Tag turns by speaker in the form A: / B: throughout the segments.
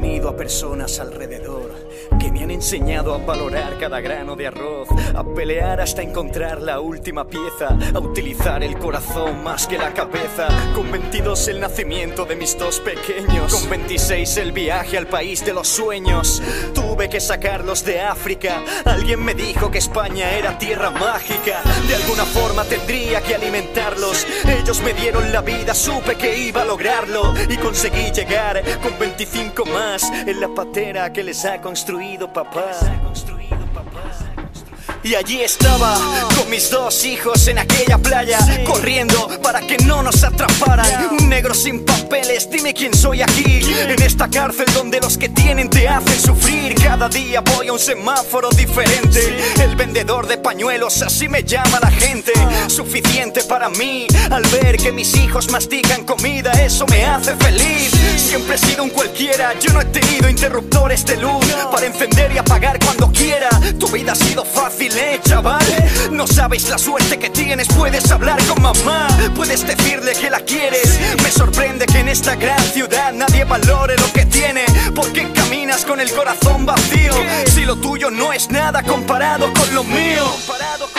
A: tenido a personas alrededor que me han enseñado a valorar cada grano de arroz, a pelear hasta encontrar la última pieza, a utilizar el corazón más que la cabeza. Con 22 el nacimiento de mis dos pequeños, con 26 el viaje al país de los sueños. Tuve que sacarlos de África. Alguien me dijo que España era tierra mágica. De alguna forma tendría que alimentarlos. Ellos me dieron la vida, supe que iba a lograrlo y conseguí llegar con 25 más en la patera que les ha construido papá. Y allí estaba con mis dos hijos en aquella playa, corriendo para que no nos atraparan. Un negro sin papeles, dime quién soy aquí. En esta cárcel donde los que tienen te hacen sufrir. Cada día voy a un semáforo diferente. El vendedor de pañuelos, así me llama la gente. Suficiente para mí al ver que mis hijos mastican comida, eso me hace feliz. Siempre he sido un cualquiera, yo no he tenido interruptores de luz para encender y apagar cuando quiera. Vida ha sido fácil eh, chaval. No sabes la suerte que tienes, puedes hablar con mamá, puedes decirle que la quieres. Me sorprende que en esta gran ciudad nadie valore lo que tiene, porque caminas con el corazón vacío. Si lo tuyo no es nada comparado con lo mío. Comparado.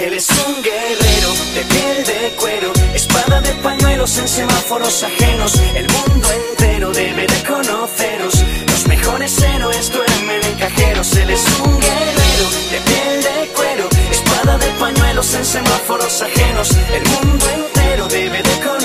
A: Él es un guerrero de piel de cuero, espada de pañuelos en semáforos ajenos. El mundo entero debe de ajenos. El mundo entero debe de conoceros.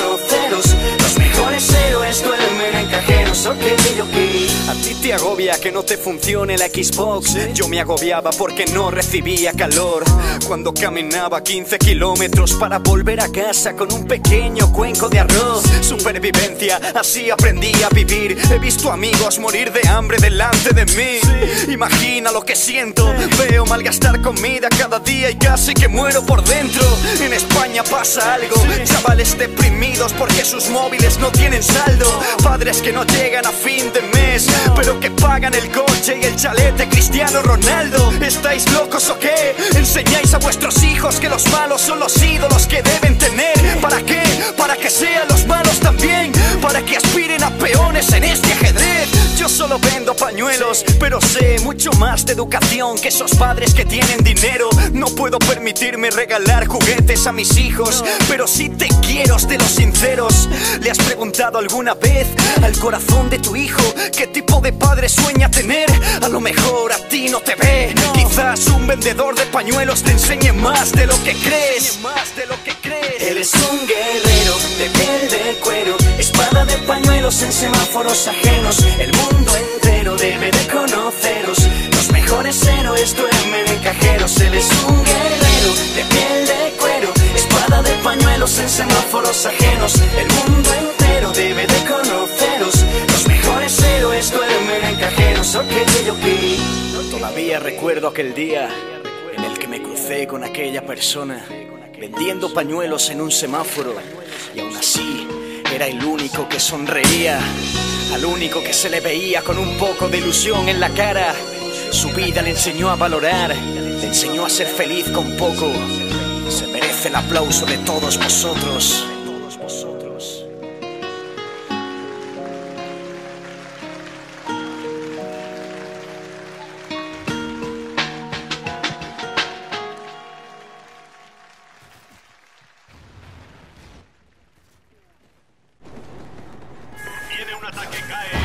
A: Agobia que no te funcione la Xbox. Yo me agobiaba porque no recibía calor. Cuando caminaba 15 kilómetros para volver a casa con un pequeño cuenco de arroz. Supervivencia, así aprendí a vivir. He visto amigos morir de hambre delante de mí. Imagina lo que siento. Veo malgastar comida cada día y casi que muero por dentro. En España pasa algo. Chavales deprimidos porque sus móviles no tienen saldo. Padres que no llegan a fin de mes, pero que pagan el coche y el chalet de Cristiano Ronaldo. ¿Estáis locos o qué? Enseñáis a vuestros hijos que los malos son los ídolos que deben tener. ¿Para qué? Para que sean los malos también. Para que aspiren a peones en este ajedrez. Pañuelos, pero sé mucho más de educación que esos padres que tienen dinero. No puedo permitirme regalar juguetes a mis hijos, pero si te quiero de los sinceros. ¿Le has preguntado alguna vez al corazón de tu hijo qué tipo de padre sueña tener? A lo mejor a ti no te ve. Quizás un vendedor de pañuelos te enseñe más de lo que crees. Más de lo que crees. Él es un guerrero de piel de cuero, espada de pañuelos en semáforos ajenos. El mundo entero cajeros. Él es un guerrero de piel de cuero, espada de pañuelos en semáforos ajenos. El mundo entero debe de conoceros. Los mejores héroes duermen en cajeros. Ok, ok. Todavía recuerdo aquel día en el que me crucé con aquella persona vendiendo pañuelos en un semáforo y aún así era el único que sonreía, al único que se le veía con un poco de ilusión en la cara. Su vida le enseñó a valorar, le enseñó a ser feliz con poco. Se merece el aplauso de todos vosotros.
B: Tiene un ataque, cae.